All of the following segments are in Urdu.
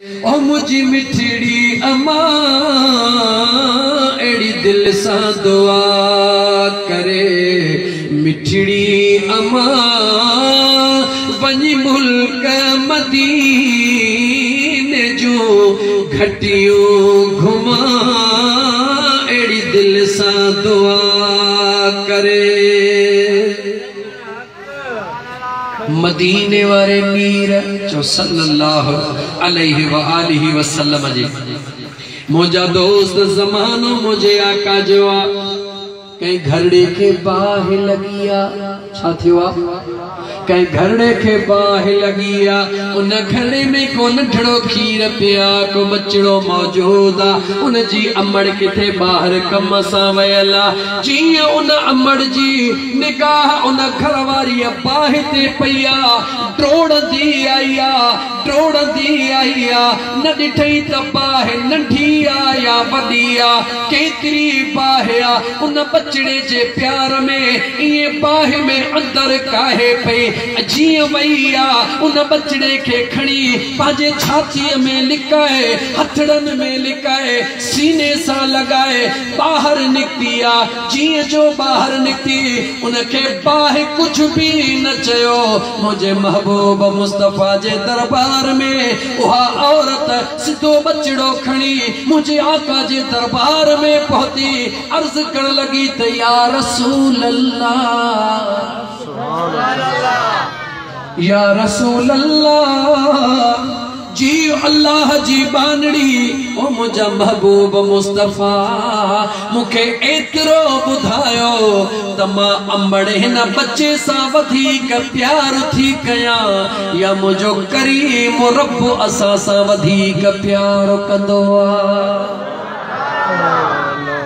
او مجھے مٹھڑی اما ایڑی دل سا دعا کرے مٹھڑی اما بنی ملک مدینے جو گھٹیوں گھما مدینے وارے میر جو صلی اللہ علیہ وآلہ وسلم جی۔ مجھا دوست زمانو مجھے آقا جوا کہیں گھرڑے کے باہ لگیا چھا تھیوا چھاتی ہوا کہیں گھرڑے کے باہ لگیا ان گھرڑے میں کو نڈھڑو کھیر پیا کو بچڑو موجودا ان جی امڑ کے تھے باہر کم سا ویلا جی ان امڑ جی نگاہ ان گھرواری باہ تے پیا ٹروڑ دی آیا ٹروڑ دی آیا نہ ڈٹھئی تا باہ ننڈھی آیا ودیا کیتری باہیا ان بچڑے جے پیار میں یہ باہ میں اندر بچڑے کے کھڑی پاجے چھاتی میں لکھائے، ہتھڑن میں لکھائے، سینے سا لگائے، باہر نکتیا جی جو باہر نکتی، ان کے باہ کچھ بھی نہ چیو۔ مجھے محبوب مصطفیٰ جے دربار میں وہاں عورت سدھو بچڑو کھڑی، مجھے آقا جے دربار میں پہتی عرض کر لگی تو یا رسول اللہ یا رسول اللہ جی اللہ جی بانڑی او مجھا محبوب مصطفیٰ مکھے ایترو بدھائیو تما امبڑے نہ بچے سا ودھی کا پیار تھی کیا یا مجھو کریم رب اساسا ودھی کا پیار کدوا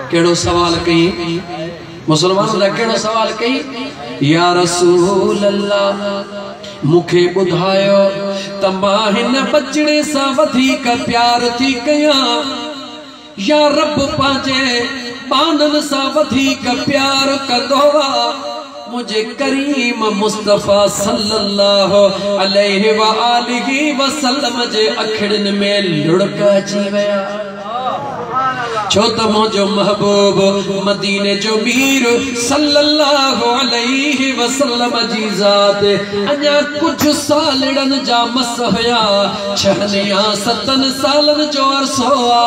کیڑو سوال کہیں مسلمان اللہ کیڑو سوال کہیں یا رسول اللہ مکھے بدھائیو تماہن بچڑے سا ودھی کا پیار تھی کیا یا رب پاجے پانن سا ودھی کا پیار کا دعا مجھے کریم مصطفیٰ صلی اللہ علیہ وآلہ وسلم جے اکھڑن میں لڑکا جیویا چھوتا موجو محبوب مدینے جو میر صلی اللہ علیہ وسلم جی ذات انیا کچھ سالڑن جا مسہیا چھہنیا ستن سالن جو عرصوا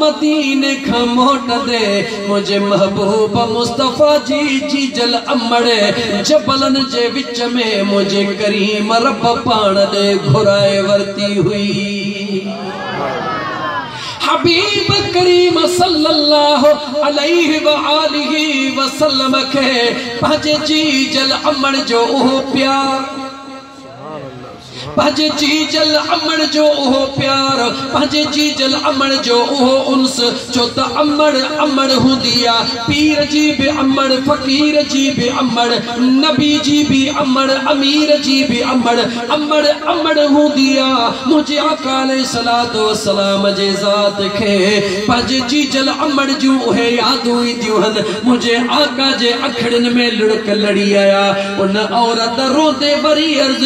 مدینے کھا موٹ دے، مجھے محبوب مصطفیٰ جی جی جل امڑے، جبلن جے وچ میں مجھے کریم رب پان دے، گھرائے ورتی ہوئی۔ حبیب کریم صلی اللہ علیہ وآلہ وسلم کے پہجے جی جل امڑ جو اوہ پیار پہجے جی جل امڑ جو اوہ پیار پہجے جی جل امڑ جو اوہ انس جو تا امڑ امڑ ہوں دیا پیر جی بھی امڑ فقیر جی بھی امڑ نبی جی بھی امڑ امیر جی بھی امڑ امڑ امڑ ہوں دیا مجھے آقا علیہ السلام جے ذات کھے پہجے جی جل امڑ جو اوہ یاد ہوئی دیوہن مجھے آقا جے اکھڑن میں لڑک لڑی آیا ان عورت رو دے بری عرض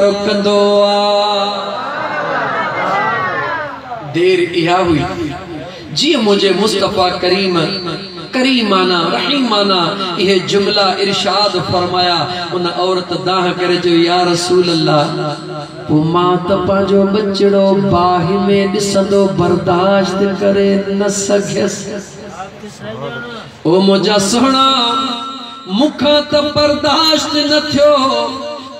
رب پاجے بانھڑے سا پیار کندو دیر ایا ہوئی جی مجھے مصطفیٰ کریم کریمانا رحیمانا یہ جملہ ارشاد فرمایا ان عورت داہ کرے جو یا رسول اللہ پو ماں تپا جو بچڑو باہی میں ڈسندو برداشت کرے نہ سکھس او مجھا سونا مکھا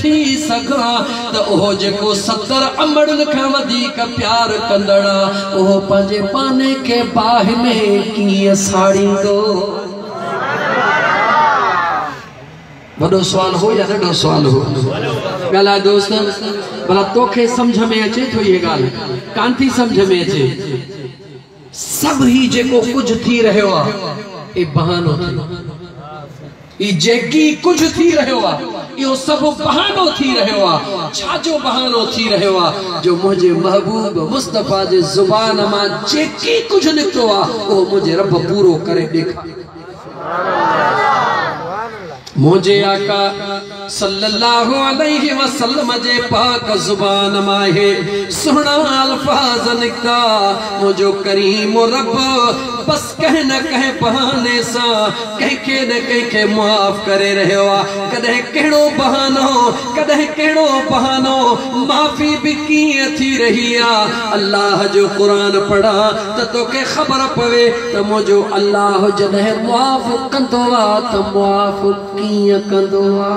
تھی سگا تا اوہ جے کو ستر امڑ لکھا ودی کا پیار کندڑا اوہ پانجے پانے کے باہ میں کیا ساڑی دو۔ بڑو سوال ہو یا بڑو سوال ہو؟ گالا دوستا بلا توکھے سمجھ میں اچھے تو یہ گال۔ کانتی سمجھ میں اچھے سب ہی جے کو کچھ تھی رہے ہوا اے بہانوں تھی۔ یہ جے کی کچھ تھی رہے ہوا اهو سڀ بهانو ٿي رهيو آهي ڇا جو بهانو ٿي رهيو آهي جو منهنجي محبوب مصطفيٰ جي زبان مان جيڪي ڪجهه نڪتو آهي اهو منهنجي رب پورو ڪري ڏيکاري. مجهي آڪا صلی اللہ علیہ وسلم جے پاک زبان ماہے، سہنا الفاظ نکتا مجھو کریم رب، بس کہہ نہ بہانے سا، کہہ کے نہ کہہ کے معاف کرے رہے ہوا۔ کدہ کہڑو بہانو، کدہ کہڑو بہانو، معافی بھی کیے تھی رہی اللہ جو قرآن پڑھا تو کے خبر پوے تو مجھو اللہ جدہ معاف کندوا تو معاف کیے کندوا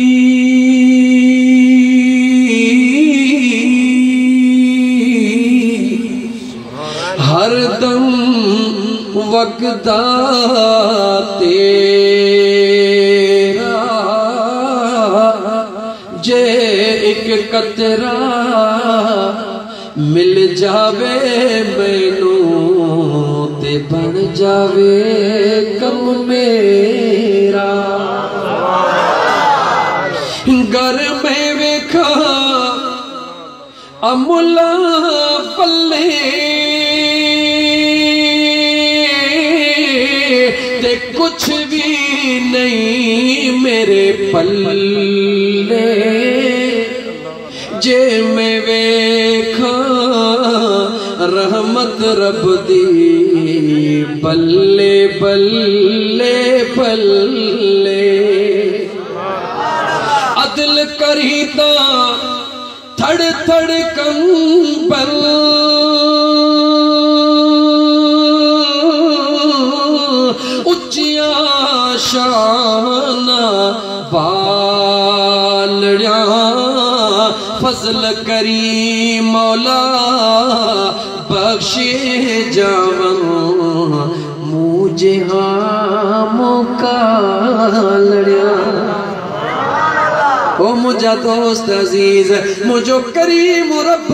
وقتا تیرا جے ایک قطرہ مل جاوے مینو تے بن جاوے کم میرا۔ گر میں ویکھا املا پلے جے میں ویکھا رحمت رب دی بلے بلے بلے عدل کری دا تھڑ تھڑ کمبل۔ اچیا شاہ فضل کریم مولا، بخشے جاؤں مجھے موقع لڑیا۔ او مجھا دوست عزیز، مجھو کریم رب